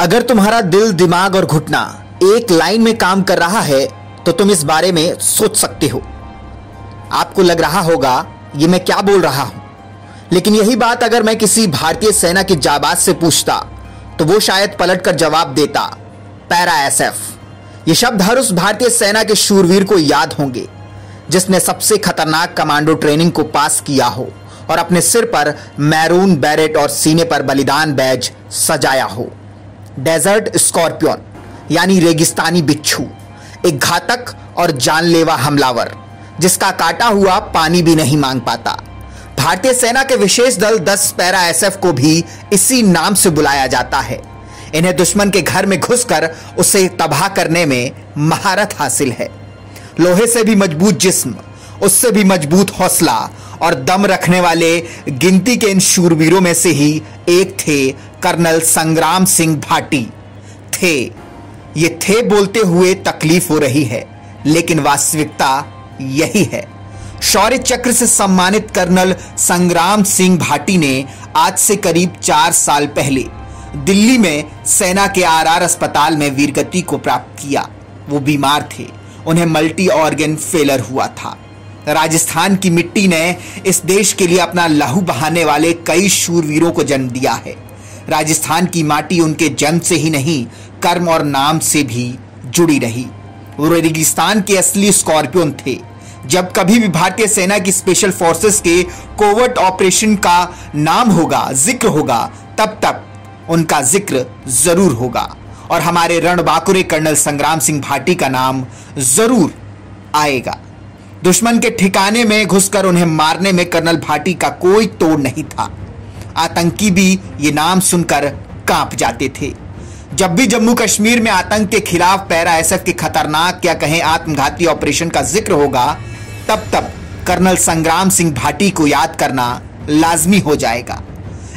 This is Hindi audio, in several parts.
अगर तुम्हारा दिल, दिमाग और घुटना एक लाइन में काम कर रहा है तो तुम इस बारे में सोच सकते हो। आपको लग रहा होगा, ये मैं क्या बोल रहा हूँ? लेकिन यही बात अगर मैं किसी भारतीय सेना के जाबाज से पूछता तो वो शायद पलट कर जवाब देता, पैरा एस एफ़ ये शब्द हर उस भारतीय सेना के शूरवीर को याद होंगे, जिसने सबसे खतरनाक कमांडो ट्रेनिंग को पास किया हो और अपने सिर पर मैरून बैरेट और सीने पर बलिदान बैज सजाया हो। डेजर्ट स्कॉर्पियन, यानी रेगिस्तानी बिच्छू, एक घातक और जानलेवा हमलावर, जिसका काटा हुआ पानी भी नहीं मांग पाता। भारतीय सेना के विशेष दल 10 पैरा एसएफ को भी इसी नाम से बुलाया जाता है। इन्हें दुश्मन के घर में घुसकर उसे तबाह करने में महारत हासिल है। लोहे से भी मज़बूत जिस्म, उससे भी मज़बूत हौसला और दम रखने वाले गिनती के इन शूरवीरों में से ही एक थे कर्नल संग्राम सिंह भाटी। थे। ये थे बोलते हुए तकलीफ़ हो रही है, लेकिन वास्तविकता यही है। शौर्य चक्र से सम्मानित कर्नल संग्राम सिंह भाटी ने आज से करीब चार साल पहले दिल्ली में सेना के आरआर अस्पताल में वीरगति को प्राप्त किया। वो बीमार थे। उन्हें मल्टी ऑर्गन फेलर हुआ था। राजस्थान की मिट्टी ने इस देश के लिए अपना लहू बहाने वाले कई शूरवीरों को जन्म दिया है। राजस्थान की माटी उनके जन्म से ही नहीं, कर्म और नाम से भी जुड़ी रही। वो रेगिस्तान के असली स्कॉर्पियन थे। जब कभी भी भारतीय सेना की स्पेशल फोर्सेस के कोवर्ट ऑपरेशन का नाम होगा, ज़िक्र होगा, तब तक उनका ज़िक्र ज़रूर होगा। और हमारे रणबाकुरे कर्नल संग्राम सिंह भाटी का नाम ज़रूर आएगा। दुश्मन के ठिकाने में घुसकर उन्हें मारने में कर्नल भाटी का कोई तोड़ नहीं था। आतंकी भी ये नाम सुनकर काँप जाते थे। जब भी जम्मू कश्मीर में आतंक के खिलाफ पैरा एसएफ के खतरनाक क्या कहें आत्मघाती ऑपरेशन का ज़िक्र होगा, तब तब कर्नल संग्राम सिंह भाटी को याद करना लाजमी हो जाएगा।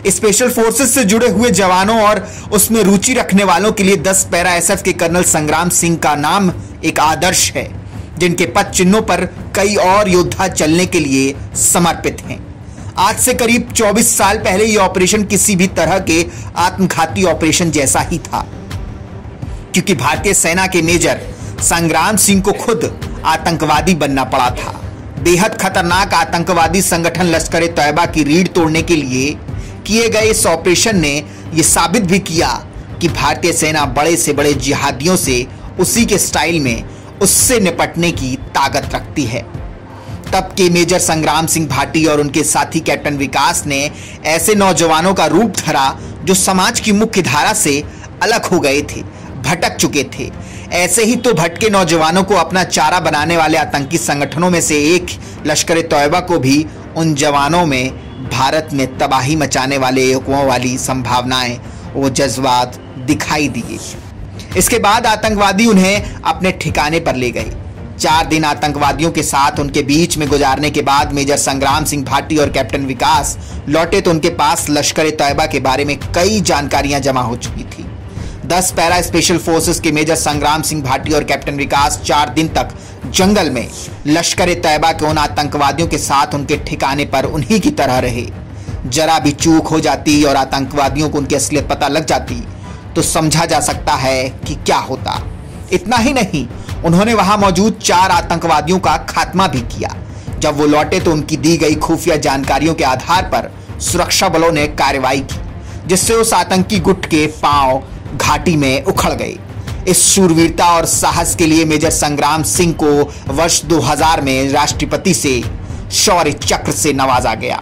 स्पेशल फोर्सेस से जुड़े हुए जवानों और उसमें रुचि रखने वालों के लिए 10 पैरा एसएफ के कर्नल संग्राम सिंह का नाम एक आदर्श है, जिनके पद चिन्हों पर कई और योद्धा चलने के लिए समर्पित हैं। आज से करीब 24 साल पहले यह ऑपरेशन किसी भी तरह के आत्मघाती ऑपरेशन जैसा ही था। क्योंकि भारतीय सेना के मेजर संग्राम सिंह को खुद आतंकवादी बनना पड़ा था। बेहद खतरनाक आतंकवादी संगठन लश्कर तैयबा की रीढ़ तोड़ने के लिए किए गए इस ऑपरेशन ने यह साबित भी किया कि भारतीय सेना बड़े से बड़े जिहादियों से उसी के स्टाइल में उससे निपटने की ताकत रखती है। तब के मेजर संग्राम सिंह भाटी और उनके साथी कैप्टन विकास ने ऐसे नौजवानों का रूप धरा जो समाज की मुख्य धारा से अलग हो गए थे, भटक चुके थे। ऐसे ही तो भटके नौजवानों को अपना चारा बनाने वाले आतंकी संगठनों में से एक, लश्कर तोयबा को भी उन जवानों में भारत में तबाही मचाने वाले युवकों वाली संभावनाएँ, वो जज्बात दिखाई दिए। इसके बाद आतंकवादी उन्हें अपने ठिकाने पर ले गए। चार दिन आतंकवादियों के साथ उनके बीच में गुजारने के बाद मेजर संग्राम सिंह भाटी और कैप्टन विकास लौटे तो उनके पास लश्कर तैयबा के बारे में कई जानकारियाँ जमा हो चुकी थी। दस पैरा स्पेशल फोर्सेस के मेजर संग्राम सिंह भाटी और कैप्टन विकास चार दिन तक जंगल में लश्कर ए तैयबा के उन आतंकवादियों के साथ उनके ठिकाने पर उन्हीं की तरह रहे। जरा भी चूक हो जाती और आतंकवादियों को उनकी असलियत पता लग जाती तो समझा जा सकता है कि क्या होता। इतना ही नहीं उन्होंने वहाँ मौजूद चार आतंकवादियों का खात्मा भी किया। जब वो लौटे तो उनकी दी गई खुफिया जानकारियों के आधार पर सुरक्षा बलों ने कार्रवाई की, जिससे उस आतंकी गुट के पाँव घाटी में उखड़ गए। इस शूरवीरता और साहस के लिए मेजर संग्राम सिंह को वर्ष 2000 में राष्ट्रपति से शौर्य चक्र से नवाजा गया।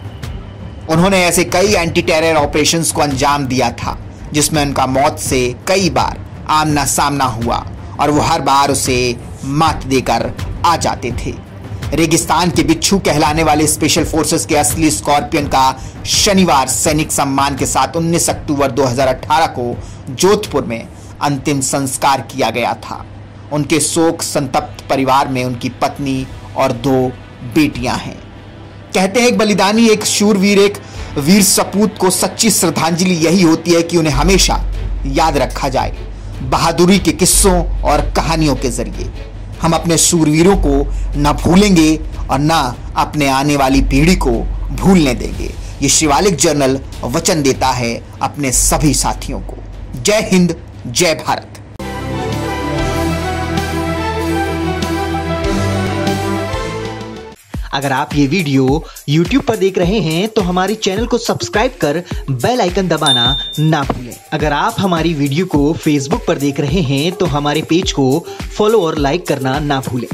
उन्होंने ऐसे कई एंटी टेरर ऑपरेशंस को अंजाम दिया था, जिसमें उनका मौत से कई बार आमना सामना हुआ। और वो हर बार उसे मात देकर आ जाते थे। रेगिस्तान के बिच्छू कहलाने वाले स्पेशल फोर्सेस के असली स्कॉर्पियन का शनिवार सैनिक सम्मान के साथ 19 अक्टूबर 2018 को जोधपुर में अंतिम संस्कार किया गया था। उनके शोक संतप्त परिवार में उनकी पत्नी और दो बेटियाँ हैं। कहते हैं, एक बलिदानी, एक शूरवीर, एक वीर सपूत को सच्ची श्रद्धांजलि यही होती है कि उन्हें हमेशा याद रखा जाए। बहादुरी के किस्सों और कहानियों के ज़रिए। हम अपने सूरवीरों को न भूलेंगे और न अपने आने वाली पीढ़ी को भूलने देंगे। ये शिवालिक जर्नल वचन देता है अपने सभी साथियों को। जय हिंद, जय भारत। अगर आप ये वीडियो YouTube पर देख रहे हैं तो हमारे चैनल को सब्सक्राइब कर बेल आइकन दबाना ना भूलें। अगर आप हमारी वीडियो को Facebook पर देख रहे हैं तो हमारे पेज को फॉलो और लाइक करना ना भूलें।